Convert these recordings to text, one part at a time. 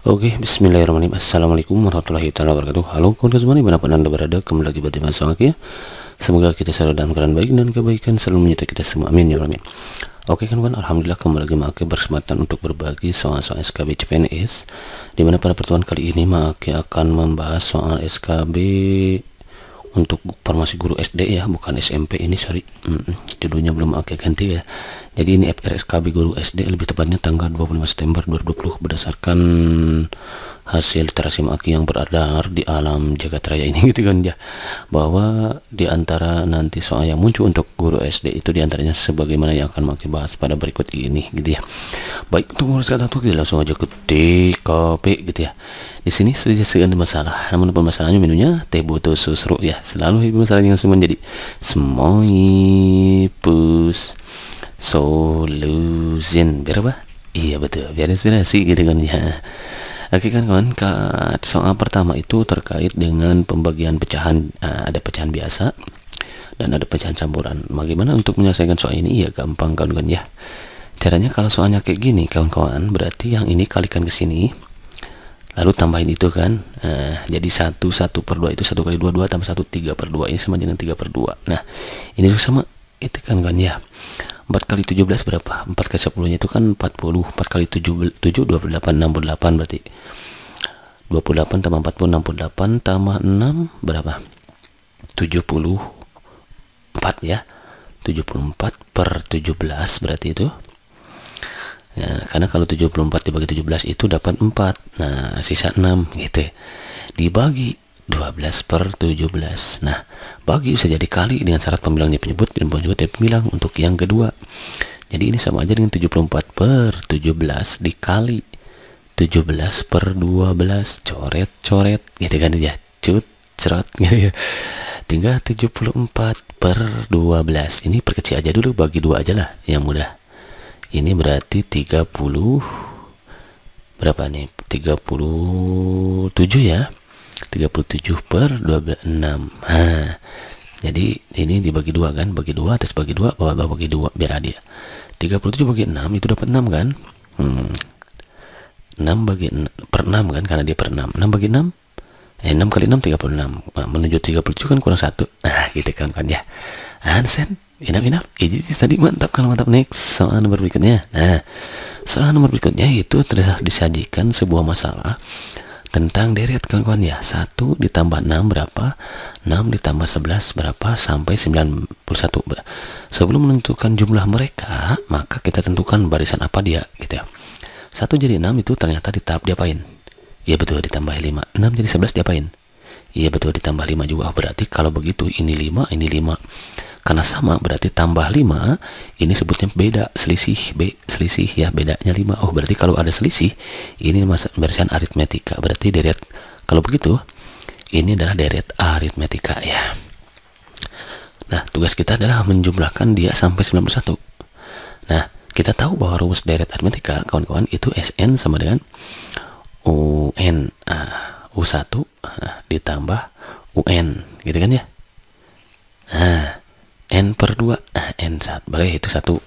Oke, bismillahirrahmanirrahim. Assalamualaikum warahmatullahi wabarakatuh. Halo kawan semua di mana pun anda berada Kembali lagi berjumpa sama ya. Semoga kita selalu dalam keadaan baik dan kebaikan Selalu menyertai kita semua, amin ya Allah Oke kan kawan, Alhamdulillah kembali lagi Maki berkesempatan untuk berbagi soal-soal SKB CPNS Di mana pada pertemuan kali ini Maki akan membahas soal SKB untuk formasi guru SD ya bukan SMP ini sorry. Hmm, judulnya belum oke ganti ya. Jadi ini FRSKB guru SD lebih tepatnya tanggal 25 September 2020 berdasarkan hasil literasi maki yang beredar di alam jagat raya ini gitu kan ya. Bahwa di antara nanti soal yang muncul untuk guru SD itu di antaranya sebagaimana yang akan maki bahas pada berikut ini gitu ya. Baik untuk ngurus kata tuh langsung aja ke TKP gitu ya. Di sini sudah sekian masalah namun permasalahannya menunya teh butuh susru ya. Selalu itu masalah yang semua jadi semuanya pus solution biar apa? Iya betul. Biar inspirasi gitu kan ya Oke kan kawan, soal pertama itu terkait dengan pembagian pecahan, uh, ada pecahan biasa dan ada pecahan campuran. Bagaimana untuk menyelesaikan soal ini? Ya gampang kawan-kawan ya. Caranya kalau soalnya kayak gini kawan-kawan, berarti yang ini kalikan ke sini, lalu tambahin itu kan uh, jadi satu satu per dua itu satu kali dua dua tambah satu tiga per dua ini sama dengan tiga per dua nah ini sama itu kan kan ya 4 kali 17 berapa? 4 kali 10 nya itu kan 40 4 kali 7 7 28 68 berarti. 28 tambah 40 68 tambah 6 berapa? 74 ya. 74 per 17 berarti itu. Ya, karena kalau 74 dibagi 17 itu dapat 4 nah sisa 6 gitu dibagi 12 per 17 nah bagi bisa jadi kali dengan syarat pembilangnya penyebut dan juga dari pembilang untuk yang kedua. Jadi ini sama aja dengan 74 per 17 dikali 17 per 12 coret-coret gitu kan ya? Cut cerot gitu ya? Tinggal 74 per 12 ini perkecil aja dulu bagi dua aja lah yang mudah. Ini berarti 30 berapa nih? 37 ya 37 per 26 nah, jadi ini dibagi dua kan? Bagi dua atas bagi dua bawah bawah bagi dua biar adil. 37 bagi 6 itu dapat 6 kan? Hmm. 6 bagi 6, per 6 kan? Karena dia per 6 6 bagi 6 eh 6 kali 6 36 nah, menuju 37 kan kurang 1 nah gitu kan kan ya. Hansen enough enough ini tadi mantap kalau mantap. Next soal nomor berikutnya. Nah soal nomor berikutnya itu telah disajikan sebuah masalah tentang deret kawan-kawan ya. 1 ditambah 6 berapa? 6 ditambah 11 berapa? Sampai 91 sebelum menentukan jumlah mereka maka kita tentukan barisan apa dia gitu ya. 1 jadi 6 itu ternyata ditambah diapain? Iya betul ditambah 5 6 jadi 11 diapain? Iya betul ditambah 5 juga. Berarti kalau begitu ini 5 ini 5 karena sama berarti tambah 5 ini sebutnya beda selisih B selisih ya bedanya 5 oh berarti kalau ada selisih ini barisan aritmetika. Berarti deret kalau begitu ini adalah deret aritmetika ya. Nah tugas kita adalah menjumlahkan dia sampai 91 nah kita tahu bahwa rumus deret aritmetika kawan-kawan itu SN sama dengan UN uh, U1 uh, ditambah UN gitu kan ya? Nah n per 2 nah, n saat boleh itu satu.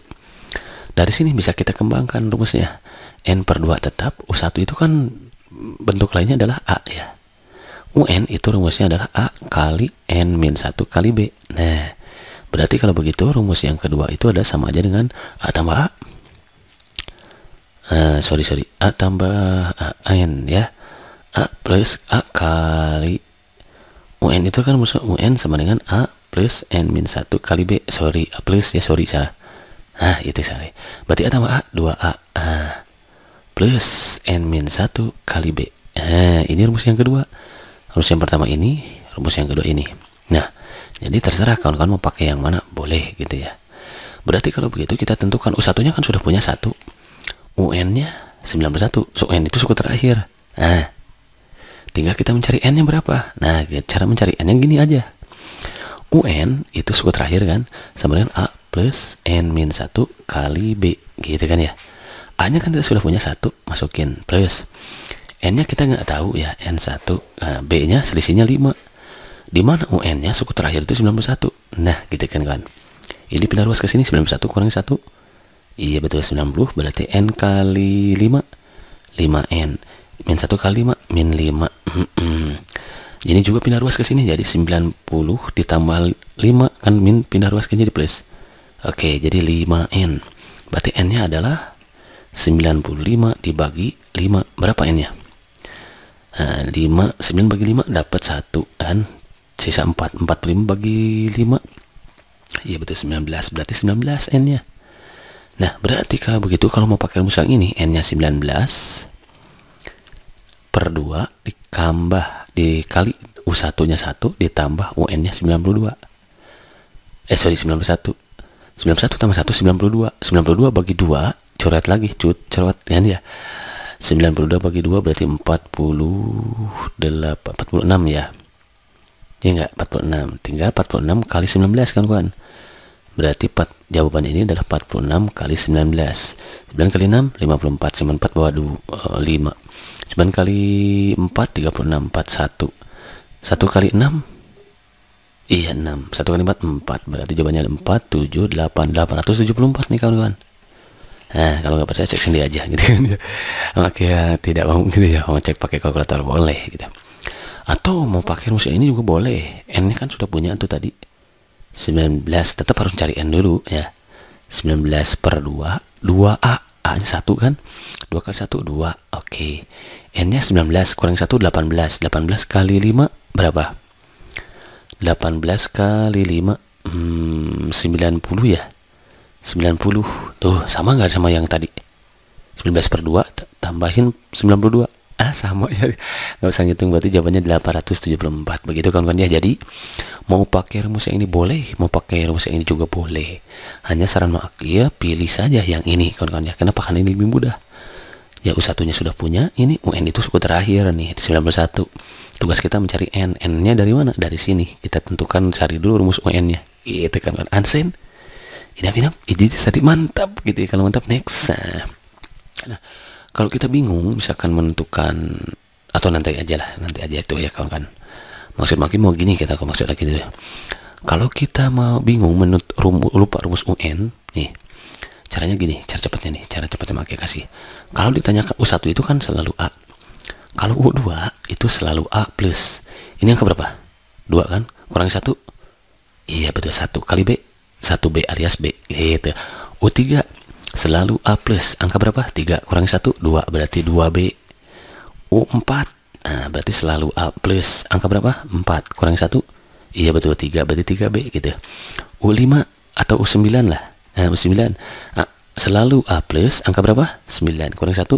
Dari sini bisa kita kembangkan rumusnya. N per 2 tetap u1 itu kan bentuk lainnya adalah a ya. Un itu rumusnya adalah a kali n min 1 kali b. Nah berarti kalau begitu rumus yang kedua itu ada sama aja dengan a tambah a. Uh, sorry sorry. A tambah a, n ya. A plus a kali un itu kan rumus un sama dengan a plus n min 1 kali b. Sorry plus ya sorry salah. Ah itu sorry berarti a tambah a 2a ah, plus n min 1 kali b. Ah, ini rumus yang kedua. Rumus yang pertama ini rumus yang kedua ini. Nah jadi terserah kawan-kawan mau pakai yang mana boleh gitu ya. Berarti kalau begitu kita tentukan U1 nya kan sudah punya satu. UN nya 91 so N itu suku terakhir. Nah tinggal kita mencari N nya berapa. Nah cara mencari N yang gini aja UN itu suku terakhir kan? Sama dengan A plus N min 1 kali B gitu kan ya? A nya kan kita sudah punya satu masukin plus. N nya kita nggak tahu ya N1 nah, B nya selisihnya 5 di mana UN nya suku terakhir itu 91 nah gitu kan kan ini pindah luas ke sini 91 kurang 1 iya betul 90 berarti N kali 5 5N min 1 kali 5 min 5 ini juga pindah ruas ke sini jadi 90 ditambah 5 kan min pindah ruas ke jadi plus oke jadi 5n berarti n nya adalah 95 dibagi 5 berapa n nya nah, 5 9 bagi 5 dapat 1 kan sisa 4 45 bagi 5 iya betul 19 berarti 19 n nya nah berarti kalau begitu kalau mau pakai rumus yang ini n nya 19 per 2 ditambah dikali U1 nya 1 ditambah UN nya 92 eh sorry 91 91 tambah 1 92 92 bagi 2 coret lagi cut coret kan ya. 92 bagi 2 berarti 48 46 ya. Ya enggak 46 tinggal 46 kali 19 kan kawan berarti 4, jawaban ini adalah 46 kali 19 9 kali 6 54 cuma 4 bawah 2, 5 9 kali 4 36 41 1 kali 6 iya 6 1 kali 4 4 berarti jawabannya ada 4 7 8 874 nih kawan-kawan. Nah kalau nggak percaya cek sendiri aja gitu kan ya. Tidak mau gitu ya. Mau cek pakai kalkulator boleh gitu. Atau mau pakai rumus ini juga boleh. N ini kan sudah punya tuh tadi 19 tetap harus cari n dulu ya. 19 per 2 2a a nya 1 kan? 2 kali 1 2 oke. Okay. n nya 19 kurang 1 18 18 kali 5 berapa? 18 kali 5 hmm, 90 ya? 90 tuh sama nggak sama yang tadi? 19 per 2 tambahin 92 ah sama ya. Nggak usah ngitung berarti jawabannya 874 begitu kawan-kawan ya? Jadi mau pakai rumus yang ini boleh mau pakai rumus yang ini juga boleh. Hanya saran mak ya pilih saja yang ini kawan-kawan ya. Kenapa kan ini lebih mudah? Ya U1 nya sudah punya ini UN itu suku terakhir nih 91 tugas kita mencari N. N nya dari mana? Dari sini. Kita tentukan cari dulu rumus UN nya gitu kan kan Ansen inap inap ini tadi mantap gitu ya. Kalau mantap next. Nah kalau kita bingung misalkan menentukan atau nanti aja lah nanti aja itu ya kawan kan maksud makin mau gini kita kalau maksud lagi gitu kalau kita mau bingung menut rum, lupa rumus UN nih. Caranya gini cara cepatnya nih cara cepatnya makai kasih. Kalau ditanyakan U1 itu kan selalu A. Kalau U2 itu selalu A plus. Ini yang berapa? dua kan? Kurang satu? Iya betul satu. Kali B? Satu B alias B. Gitu. U3 selalu A plus. Angka berapa? 3 kurang 1 2 berarti 2B U4 nah berarti selalu A plus. Angka berapa? 4 kurang 1 iya betul. 3 berarti 3B gitu. U5 atau U9 lah. Nah, U9 nah, selalu A plus. Angka berapa? 9 kurang 1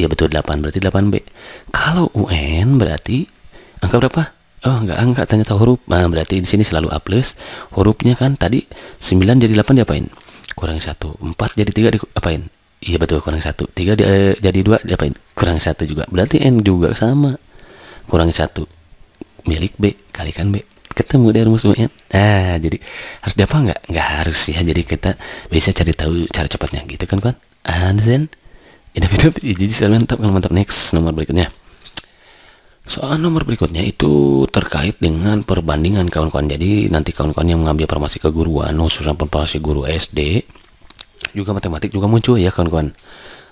iya betul. 8 berarti 8B kalau UN berarti angka berapa? Oh enggak. Tanya tahu huruf. Nah, berarti di sini selalu A plus. Hurufnya kan tadi 9 jadi 8 diapain kurang satu. Empat jadi tiga diapain iya betul kurang satu. Tiga di, eh, jadi dua diapain kurang satu juga. Berarti n juga sama. Kurang satu. Milik b kalikan b. Ketemu dari rumus n ah jadi harus diapa nggak? Nggak harus ya. Jadi kita bisa cari tahu cara cepatnya. Gitu kan kan Anzen ini video jadi saya mantap mantap. Next nomor berikutnya Soal nomor berikutnya itu terkait dengan perbandingan kawan-kawan. Jadi nanti kawan-kawan yang mengambil farmasi keguruan, khususnya farmasi guru SD, juga matematik juga muncul ya kawan-kawan.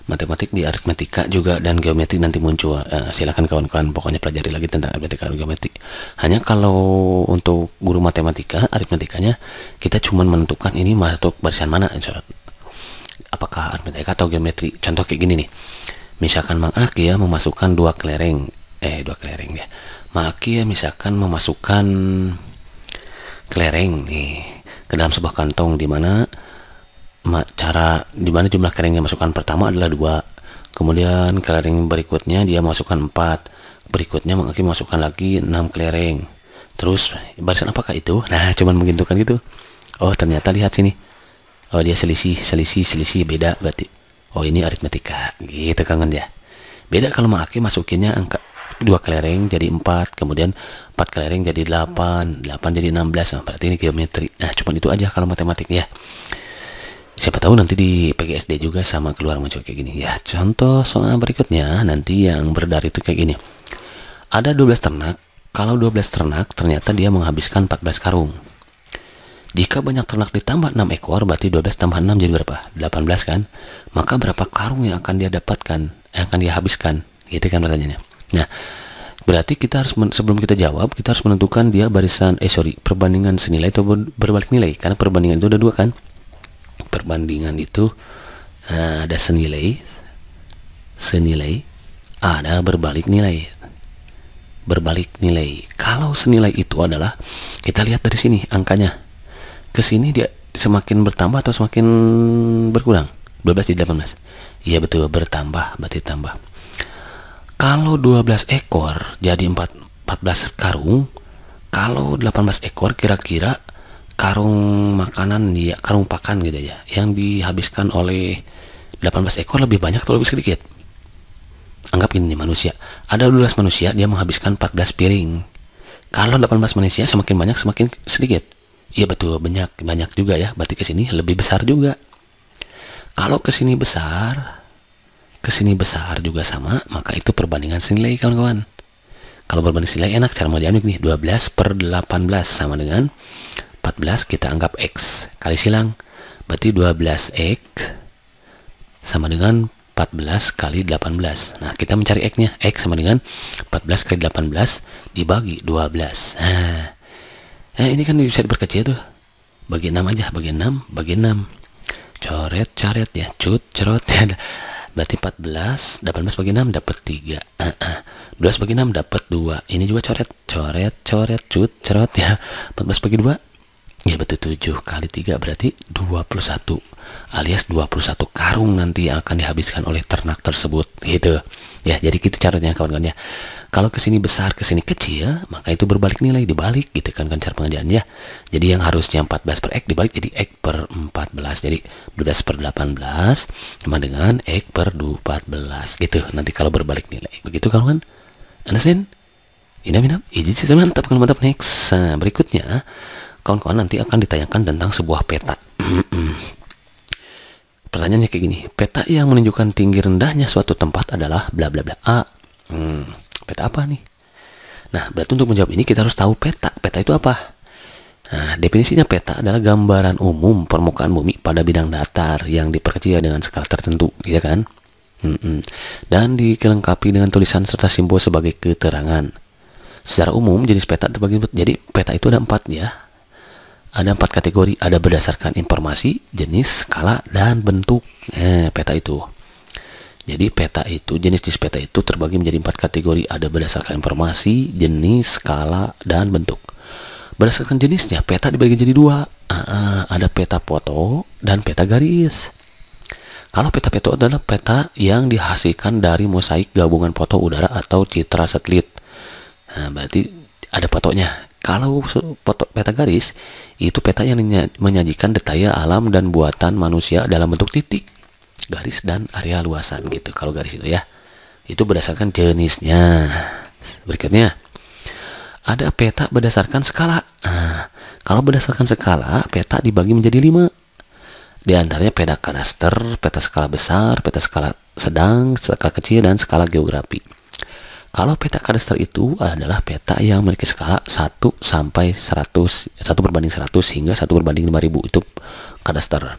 Matematik di aritmetika juga dan geometri nanti muncul. Uh, silakan kawan-kawan pokoknya pelajari lagi tentang aritmetika dan geometri. Hanya kalau untuk guru matematika, aritmetikanya kita cuma menentukan ini masuk barisan mana. Apakah aritmetika atau geometri? Contoh kayak gini nih. Misalkan Mang Ak ya memasukkan dua kelereng eh dua kelereng ya maki ya misalkan memasukkan kelereng nih ke dalam sebuah kantong di mana cara di mana jumlah kelereng yang masukkan pertama adalah dua. Kemudian kelereng berikutnya dia masukkan empat. Berikutnya maki masukkan lagi enam kelereng. Terus barisan apakah itu? Nah cuman menghitungkan gitu. Oh ternyata lihat sini. Oh dia selisih selisih selisih beda berarti. Oh ini aritmetika. Gitu kan ya beda kalau maki masukinnya angka dua kelereng jadi empat kemudian empat kelereng jadi delapan delapan jadi enam belas. Nah, berarti ini geometri. Nah cuma itu aja kalau matematik ya. Siapa tahu nanti di PGSD juga sama keluar muncul kayak gini. Ya contoh soal berikutnya nanti yang berdari itu kayak gini. Ada 12 ternak. Kalau 12 ternak ternyata dia menghabiskan 14 karung. Jika banyak ternak ditambah 6 ekor berarti 12 tambah 6 jadi berapa? 18 kan? Maka berapa karung yang akan dia dapatkan yang akan dia habiskan? Gitu kan pertanyaannya nah berarti kita harus sebelum kita jawab kita harus menentukan dia barisan eh sorry perbandingan senilai atau ber, berbalik nilai. Karena perbandingan itu ada dua kan? Perbandingan itu uh, ada senilai senilai ada berbalik nilai. Berbalik nilai. Kalau senilai itu adalah kita lihat dari sini angkanya. Ke sini dia semakin bertambah atau semakin berkurang? 12 di 18 iya betul. Bertambah berarti tambah kalau 12 ekor jadi 4, 14 karung kalau 18 ekor kira-kira karung makanan ya karung pakan gitu ya yang dihabiskan oleh 18 ekor lebih banyak atau lebih sedikit? Anggap ini manusia ada 12 manusia dia menghabiskan 14 piring. Kalau 18 manusia semakin banyak semakin sedikit. Iya betul banyak banyak juga ya berarti ke sini lebih besar juga. Kalau ke sini besar, ke sini besar juga sama, maka itu perbandingan senilai kawan-kawan. Kalau perbandingan senilai enak cara mengambil nih, 12 per 18 sama dengan 14 kita anggap X kali silang. Berarti 12X sama dengan 14 kali 18. Nah, kita mencari X-nya. X sama dengan 14 kali 18 dibagi 12. Nah, nah ini kan bisa diperkecil tuh. Bagi 6 aja, bagi 6, bagi 6 coret coret ya cut cerot ya berarti 14 18 bagi 6 dapat 3 uh, uh. 12 bagi 6 dapat 2 ini juga coret coret coret cut cerot ya. 14 bagi 2 ya betul 7 kali 3 berarti 21 alias 21 karung nanti yang akan dihabiskan oleh ternak tersebut gitu. Ya jadi gitu caranya kawan-kawan ya. Kalau ke sini besar ke sini kecil maka itu berbalik nilai dibalik gitu kan kan cara pengerjaannya jadi yang harusnya 14 per X dibalik jadi X per 14 jadi 12 per 18 sama dengan X per 14 gitu. Nanti kalau berbalik nilai begitu kawan understand? Minam izin sih mantap mantap next nah, berikutnya kawan-kawan nanti akan ditayangkan tentang sebuah peta pertanyaannya kayak gini peta yang menunjukkan tinggi rendahnya suatu tempat adalah bla bla bla A hmm Peta apa nih? Nah, berarti untuk menjawab ini kita harus tahu peta. Peta itu apa? Nah, definisinya peta adalah gambaran umum permukaan bumi pada bidang datar yang diperkecil dengan skala tertentu, ya kan? Hmm -mm. Dan dilengkapi dengan tulisan serta simbol sebagai keterangan. Secara umum jenis peta terbagi jadi peta itu ada empat ya. Ada empat kategori, ada berdasarkan informasi, jenis, skala, dan bentuk. Eh, peta itu. Jadi peta itu, jenis-jenis peta itu terbagi menjadi empat kategori. Ada berdasarkan informasi, jenis, skala, dan bentuk. Berdasarkan jenisnya, peta dibagi jadi dua. Uh, ada peta foto dan peta garis. Kalau peta foto adalah peta yang dihasilkan dari mosaik gabungan foto udara atau citra satelit. Nah, berarti ada fotonya. Kalau foto peta garis, itu peta yang menyajikan detail alam dan buatan manusia dalam bentuk titik garis dan area luasan gitu kalau garis itu ya. Itu berdasarkan jenisnya. Berikutnya ada peta berdasarkan skala. Nah, kalau berdasarkan skala peta dibagi menjadi lima. Di antaranya peta kadaster, peta skala besar, peta skala sedang, skala kecil, dan skala geografi. Kalau peta kadaster itu adalah peta yang memiliki skala 1 sampai 100, 1 berbanding 100 hingga 1 berbanding 5000 itu kadaster.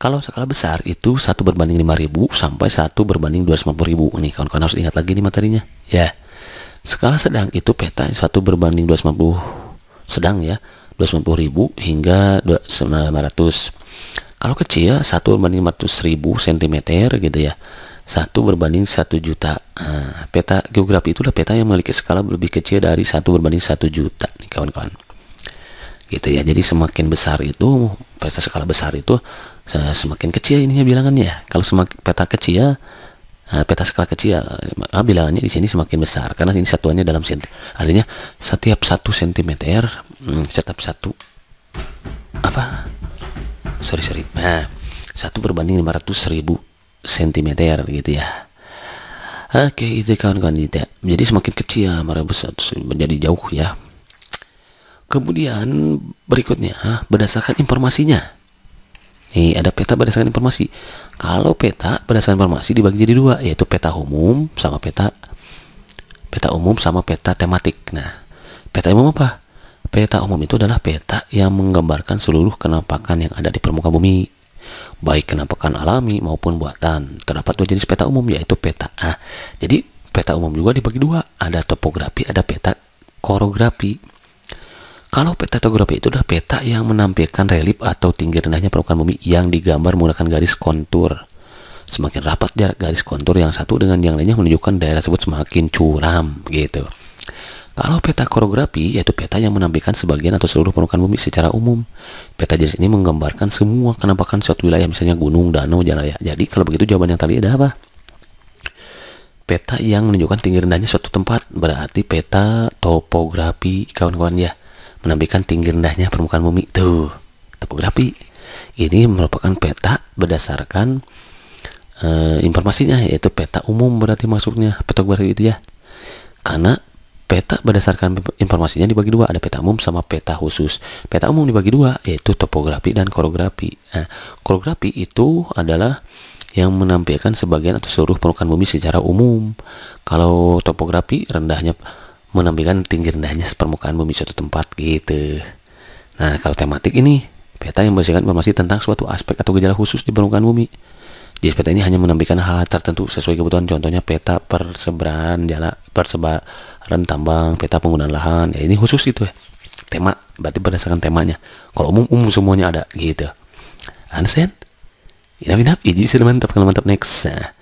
Kalau skala besar itu satu berbanding 5000 sampai satu berbanding 250.000. Nih kawan-kawan harus ingat lagi nih materinya. Ya. Skala sedang itu peta satu berbanding 250 sedang ya. 250.000 hingga 900. Kalau kecil satu berbanding 500.000 cm gitu ya. Satu berbanding satu juta. Nah, peta geografi itu adalah peta yang memiliki skala lebih kecil dari satu berbanding satu juta. Nih kawan-kawan. Gitu ya. Jadi semakin besar itu peta skala besar itu semakin kecil ininya bilangannya kalau semakin peta kecil nah, peta skala kecil ah, bilangannya di sini semakin besar. Karena ini satuannya dalam senti artinya setiap satu sentimeter hmm, setiap satu apa? Sorry sorry. Nah satu berbanding 500 ribu sentimeter gitu ya oke itu kawan-kawan tidak jadi semakin kecil besar menjadi jauh ya kemudian berikutnya berdasarkan informasinya Nih, ada peta berdasarkan informasi. Kalau peta berdasarkan informasi dibagi jadi dua, yaitu peta umum sama peta peta umum sama peta tematik. Nah, peta umum apa? Peta umum itu adalah peta yang menggambarkan seluruh kenampakan yang ada di permukaan bumi, baik kenampakan alami maupun buatan. Terdapat dua jenis peta umum, yaitu peta A. jadi peta umum juga dibagi dua ada topografi ada peta korografi kalau peta topografi itu adalah peta yang menampilkan relief atau tinggi rendahnya permukaan bumi yang digambar menggunakan garis kontur semakin rapat jarak garis kontur yang satu dengan yang lainnya menunjukkan daerah tersebut semakin curam gitu kalau peta korografi yaitu peta yang menampilkan sebagian atau seluruh permukaan bumi secara umum. Peta jenis ini menggambarkan semua kenampakan suatu wilayah misalnya gunung, danau, jalan raya. Jadi kalau begitu jawaban yang tadi ada apa? Peta yang menunjukkan tinggi rendahnya suatu tempat berarti peta topografi kawan-kawan ya menampilkan tinggi rendahnya permukaan bumi tuh topografi ini merupakan peta berdasarkan uh, informasinya yaitu peta umum berarti masuknya peta topografi itu ya karena peta berdasarkan informasinya dibagi dua. Ada peta umum sama peta khusus. Peta umum dibagi dua yaitu topografi dan korografi. Nah, korografi itu adalah yang menampilkan sebagian atau seluruh permukaan bumi secara umum. Kalau topografi rendahnya menampilkan tinggi rendahnya permukaan bumi suatu tempat gitu. Nah kalau tematik ini peta yang berdasarkan informasi tentang suatu aspek atau gejala khusus di permukaan bumi di peta ini hanya menampilkan hal, tertentu sesuai kebutuhan contohnya peta persebaran jala persebaran tambang, peta penggunaan lahan. Ya ini khusus itu ya. Tema, berarti berdasarkan temanya. Kalau umum umum semuanya ada gitu. Understand? Inap inap, ini sudah mantap kalau mantap next. Nah,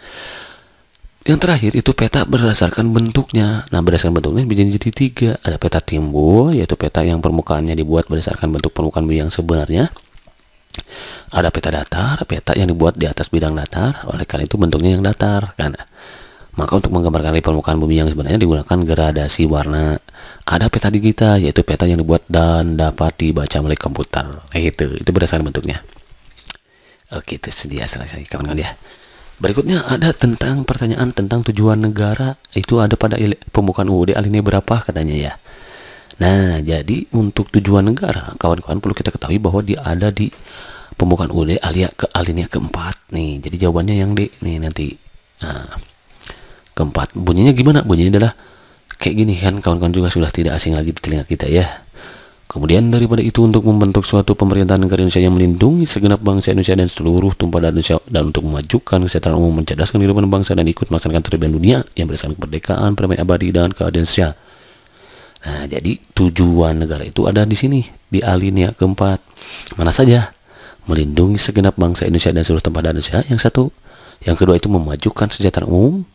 yang terakhir itu peta berdasarkan bentuknya. Nah, berdasarkan bentuknya bisa jadi tiga. Ada peta timbul, yaitu peta yang permukaannya dibuat berdasarkan bentuk permukaan bumi yang sebenarnya. Ada peta datar, peta yang dibuat di atas bidang datar. Oleh karena itu bentuknya yang datar, kan? Maka untuk menggambarkan permukaan bumi yang sebenarnya digunakan gradasi warna. Ada peta digital yaitu peta yang dibuat dan dapat dibaca melalui komputer. Nah, itu itu berdasarkan bentuknya. Oke, itu sedia selesai kawan-kawan ya. Berikutnya ada tentang pertanyaan tentang tujuan negara itu ada pada pembukaan UUD alinea berapa katanya ya. Nah, jadi untuk tujuan negara, kawan-kawan perlu kita ketahui bahwa dia ada di pembukaan UUD alia ke alinea keempat nih. Jadi jawabannya yang D nih nanti. Nah, keempat bunyinya gimana bunyinya adalah kayak gini kan kawan-kawan juga sudah tidak asing lagi di telinga kita ya kemudian daripada itu untuk membentuk suatu pemerintahan negara Indonesia yang melindungi segenap bangsa Indonesia dan seluruh tumpah darah Indonesia dan untuk memajukan kesejahteraan umum mencerdaskan kehidupan bangsa dan ikut melaksanakan terbian dunia yang berdasarkan kemerdekaan perdamaian abadi dan keadilan sosial Nah, jadi tujuan negara itu ada di sini, di alinea keempat. Mana saja? Melindungi segenap bangsa Indonesia dan seluruh tempat Indonesia. Yang satu. Yang kedua itu memajukan kesejahteraan umum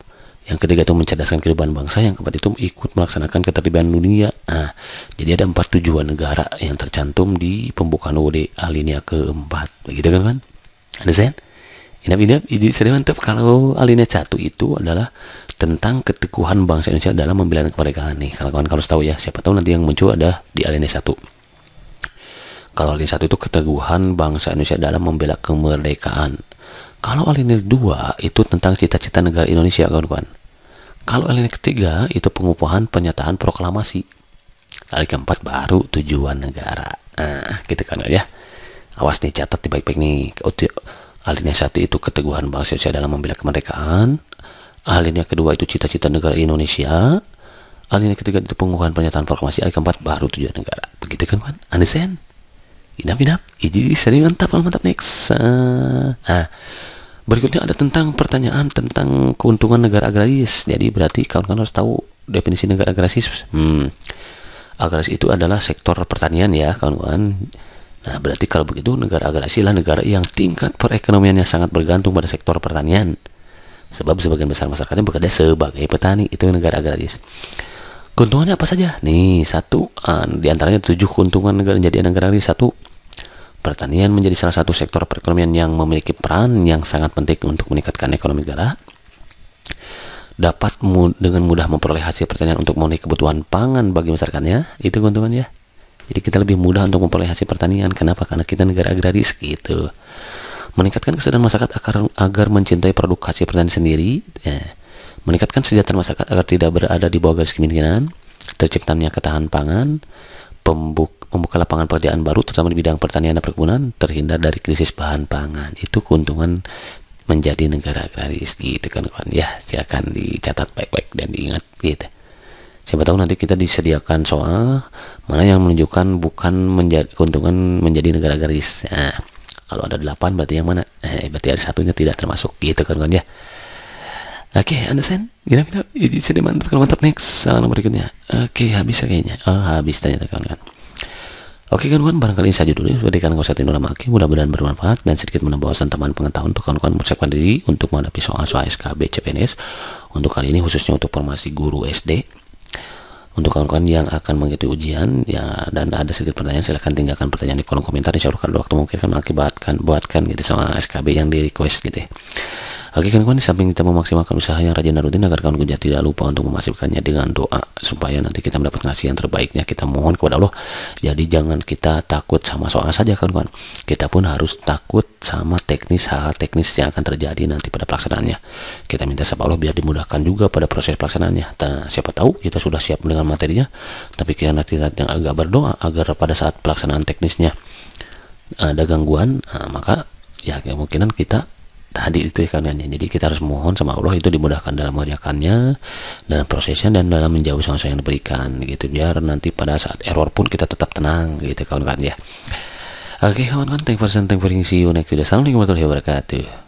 yang ketiga itu mencerdaskan kehidupan bangsa yang keempat itu ikut melaksanakan ketertiban dunia nah, jadi ada empat tujuan negara yang tercantum di pembukaan UUD alinea keempat begitu kan kan understand inap inap ini sering mantap kalau alinea satu itu adalah tentang keteguhan bangsa Indonesia dalam membela kemerdekaan nih kalau kawan harus tahu ya siapa tahu nanti yang muncul ada di alinea satu kalau alinea satu itu keteguhan bangsa Indonesia dalam membela kemerdekaan kalau alinea dua itu tentang cita-cita negara Indonesia kawan-kawan kalau alinea ketiga itu pengupahan pernyataan proklamasi. Lalu keempat baru tujuan negara. Nah, gitu kan ya. Awas nih catat di baik-baik nih. Alinea satu itu keteguhan bangsa Indonesia dalam membela kemerdekaan. Alinea kedua itu cita-cita negara Indonesia. Alinea ketiga itu pengupahan pernyataan proklamasi. Alinea keempat baru tujuan negara. Begitu kan kan? Understand? Inap inap. Ini sering mantap mantap next. Nah, Berikutnya ada tentang pertanyaan tentang keuntungan negara agraris. Jadi berarti kawan-kawan harus tahu definisi negara agraris. Hmm. Agraris itu adalah sektor pertanian ya kawan-kawan. Nah berarti kalau begitu negara agraris adalah negara yang tingkat perekonomiannya sangat bergantung pada sektor pertanian. Sebab sebagian besar masyarakatnya bekerja sebagai petani. Itu negara agraris. Keuntungannya apa saja? Nih satu uh, di antaranya tujuh keuntungan negara menjadi negara agraris. Satu Pertanian menjadi salah satu sektor perekonomian yang memiliki peran yang sangat penting untuk meningkatkan ekonomi negara. Dapat mu dengan mudah memperoleh hasil pertanian untuk memenuhi kebutuhan pangan bagi masyarakatnya. Itu keuntungannya. Jadi kita lebih mudah untuk memperoleh hasil pertanian. Kenapa? Karena kita negara agraris gitu. Meningkatkan kesadaran masyarakat agar, agar mencintai produk hasil pertanian sendiri. Ya. Meningkatkan kesejahteraan masyarakat agar tidak berada di bawah garis kemiskinan. Terciptanya ketahanan pangan pembuk, membuka lapangan pekerjaan baru terutama di bidang pertanian dan perkebunan terhindar dari krisis bahan pangan itu keuntungan menjadi negara agraris gitu kan kawan ya silakan dicatat baik-baik dan diingat gitu siapa tahu nanti kita disediakan soal mana yang menunjukkan bukan menjadi keuntungan menjadi negara agraris nah, kalau ada delapan berarti yang mana eh, berarti ada satunya tidak termasuk gitu kan kawan ya Oke, okay, understand? Gila-gila, ini sini mantap, kalau mantap next soal berikutnya. Oke, okay, habis kayaknya. Oh, habis ternyata kawan-kawan. Oke kan kawan, barangkali saja dulu berikan kau satu nama lagi, mudah-mudahan bermanfaat dan sedikit menambah wawasan teman pengetahuan untuk kawan-kawan mempersiapkan diri untuk menghadapi soal-soal SKB CPNS. Untuk kali ini khususnya untuk formasi guru SD. Untuk kawan-kawan yang akan mengikuti ujian ya dan ada sedikit pertanyaan silahkan tinggalkan pertanyaan di kolom komentar insya Allah kalau waktu mungkin akan mengakibatkan buatkan gitu soal SKB yang di request gitu ya. Oke kawan-kawan, di samping kita memaksimalkan usaha yang rajin dan rutin agar kawan kawan tidak lupa untuk memasifkannya dengan doa supaya nanti kita mendapat ngasih yang terbaiknya. Kita mohon kepada Allah. Jadi jangan kita takut sama soal saja kawan-kawan. Kita pun harus takut sama teknis hal, teknis yang akan terjadi nanti pada pelaksanaannya. Kita minta sama Allah biar dimudahkan juga pada proses pelaksanaannya. Nah, siapa tahu kita sudah siap dengan materinya, tapi kita nanti yang agak berdoa agar pada saat pelaksanaan teknisnya ada gangguan, nah, maka ya kemungkinan kita tadi itu ya kalian ya jadi kita harus mohon sama Allah itu dimudahkan dalam mengerjakannya dalam prosesnya dan dalam menjauh sama yang diberikan gitu. Biar nanti pada saat error pun kita tetap tenang gitu kawan-kawan ya. Oke kawan-kawan thank for thank for see you next video. Assalamualaikum warahmatullahi wabarakatuh